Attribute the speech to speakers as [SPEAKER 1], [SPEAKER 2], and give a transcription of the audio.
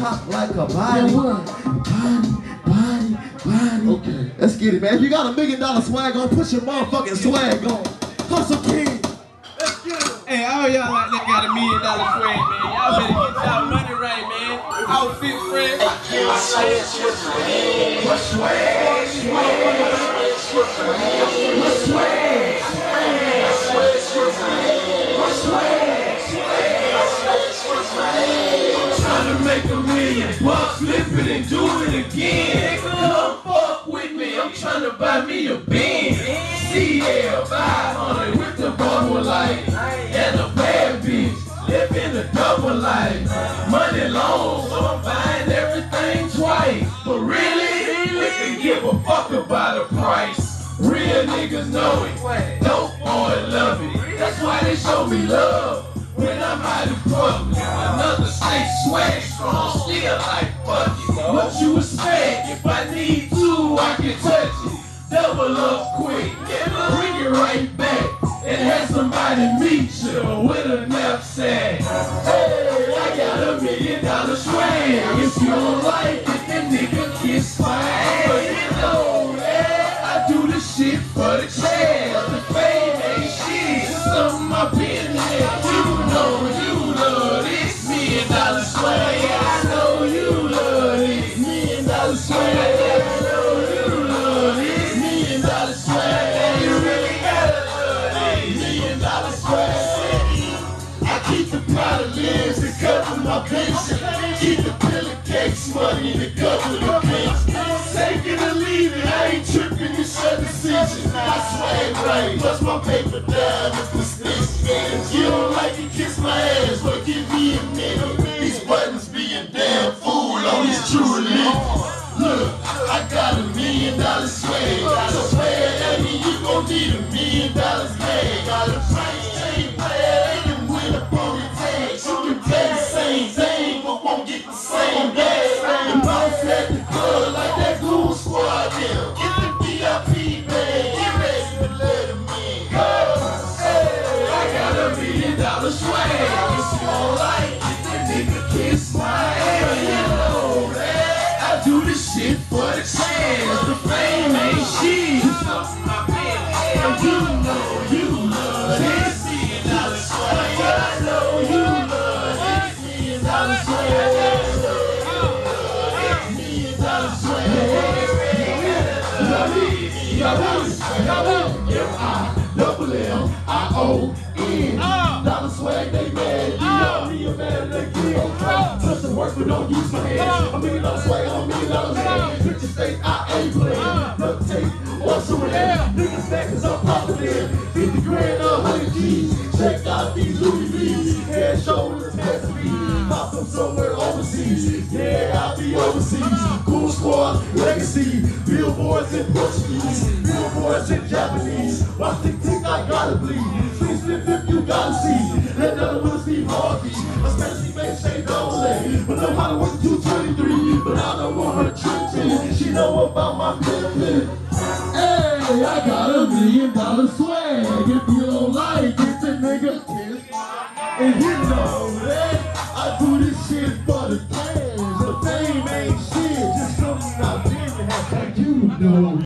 [SPEAKER 1] top like a body. Body, body, body.
[SPEAKER 2] Okay.
[SPEAKER 1] Let's get it, man. If you got a million dollar swag on, put your motherfucking swag on. Hustle King. Let's get it.
[SPEAKER 3] Hey, all y'all out there got a million dollar swag, man. Y'all better get y'all money right, man. Outfit fresh.
[SPEAKER 4] Trying to make a million bucks, flip it and do it again. Come fuck with me, I'm trying to buy me a Benz. CL 500 with the bubble light and a bad bitch. Living a double life, money long, so I'm buying everything twice. But really, we can give a fuck about the price. Real niggas know it, dope boy love it. That's why they show me love when I'm out in public. Another state swag still like it. What you expect? If I need to, I can touch it. Double up quick, bring it right back. And have somebody meet you with a knapsack. Hey, I got a million dollar swag. If you don't like it, then nigga kiss my ass. But you know that I do this shit for the cash. The fame ain't shit. It's something I've been the pot of limbs to cover my pension. Keep the pillowcase money to cover the pension. Take it or leave it, I ain't tripping, it's your decision. I swag right, plus my paper dollar. If you don't like it, then nigga kiss my ass. But don't use my hands. A million dollar swag, I'm a million dollars man. Picture state, I ain't playing. Duct tape, or surrender. Niggas back cause I'm popping in. 50 grand, a hundred G's. Check out these Louis V's. Head, shoulders, past me. Pop them somewhere overseas. Yeah, I'll be overseas. Goon Squad, legacy. Billboards in Portuguese. Billboards in Japanese. Watch tick To work 223. But I don't want her tripping. She know about my pimpin'. Hey, I got a million dollar swag. If you don't like it, then nigga kiss And you know that I do this shit for the fans. The fame ain't shit, just something I've been had. Like you know.